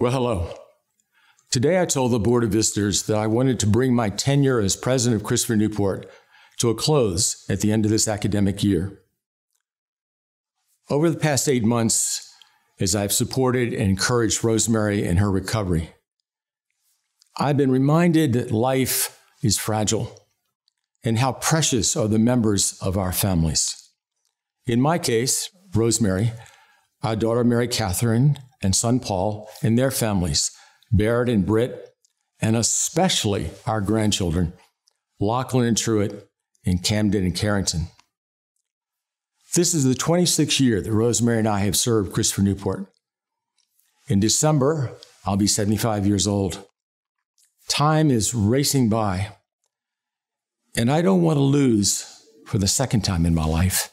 Well, hello. Today I told the Board of Visitors that I wanted to bring my tenure as president of Christopher Newport to a close at the end of this academic year. Over the past eight months, as I've supported and encouraged Rosemary in her recovery, I've been reminded that life is fragile and how precious are the members of our families. In my case, Rosemary, our daughter Mary Catherine, and son Paul and their families, Barrett and Britt, and especially our grandchildren, Lachlan and Truett, in Camden and Carrington. This is the 26th year that Rosemary and I have served Christopher Newport. In December, I'll be 75 years old. Time is racing by, and I don't want to lose, for the second time in my life,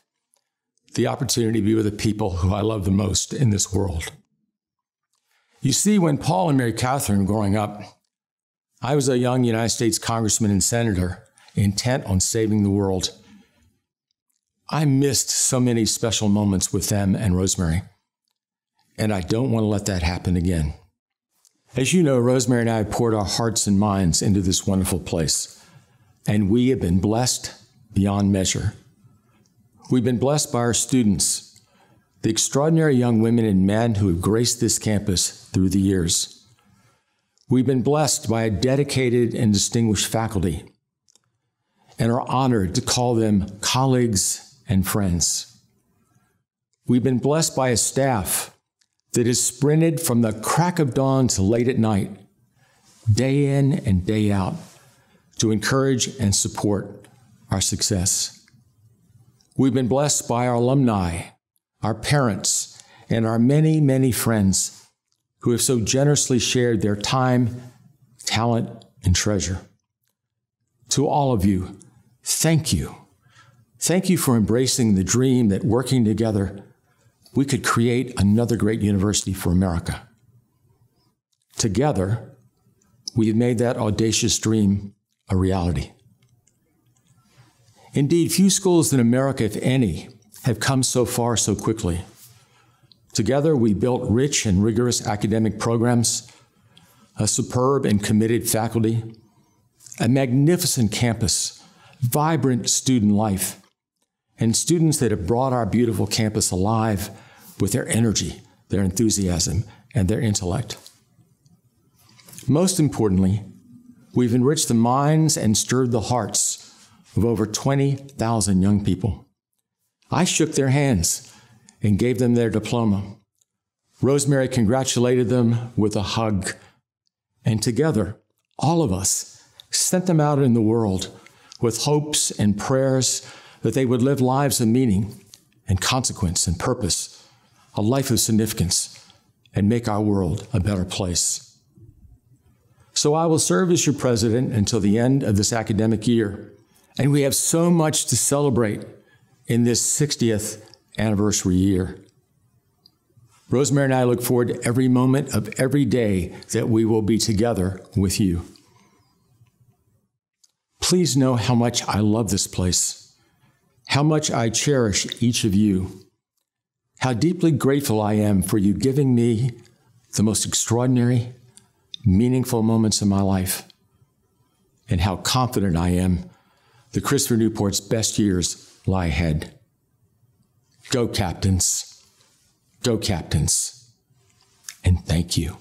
the opportunity to be with the people who I love the most in this world. You see, when Paul and Mary Catherine growing up, I was a young United States congressman and senator intent on saving the world. I missed so many special moments with them and Rosemary, and I don't want to let that happen again. As you know, Rosemary and I have poured our hearts and minds into this wonderful place, and we have been blessed beyond measure. We've been blessed by our students the extraordinary young women and men who have graced this campus through the years. We've been blessed by a dedicated and distinguished faculty and are honored to call them colleagues and friends. We've been blessed by a staff that has sprinted from the crack of dawn to late at night, day in and day out, to encourage and support our success. We've been blessed by our alumni our parents, and our many, many friends who have so generously shared their time, talent, and treasure. To all of you, thank you. Thank you for embracing the dream that working together, we could create another great university for America. Together, we've made that audacious dream a reality. Indeed, few schools in America, if any, have come so far so quickly. Together, we built rich and rigorous academic programs, a superb and committed faculty, a magnificent campus, vibrant student life, and students that have brought our beautiful campus alive with their energy, their enthusiasm, and their intellect. Most importantly, we've enriched the minds and stirred the hearts of over 20,000 young people. I shook their hands and gave them their diploma. Rosemary congratulated them with a hug. And together, all of us sent them out in the world with hopes and prayers that they would live lives of meaning and consequence and purpose, a life of significance, and make our world a better place. So I will serve as your president until the end of this academic year. And we have so much to celebrate in this 60th anniversary year. Rosemary and I look forward to every moment of every day that we will be together with you. Please know how much I love this place, how much I cherish each of you, how deeply grateful I am for you giving me the most extraordinary, meaningful moments in my life, and how confident I am that Christopher Newport's best years lie ahead. Go, captains. Go, captains. And thank you.